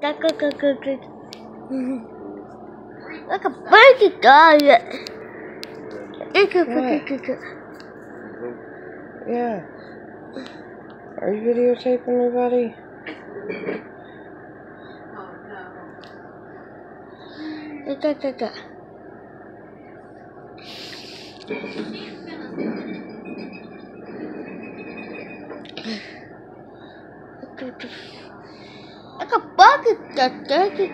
Go, go, go, look, look. Look, a bunny dog. Look, go look, look, go. Yeah. Are you videotaping me, buddy? Oh, no. go. Go go like a bucket that it.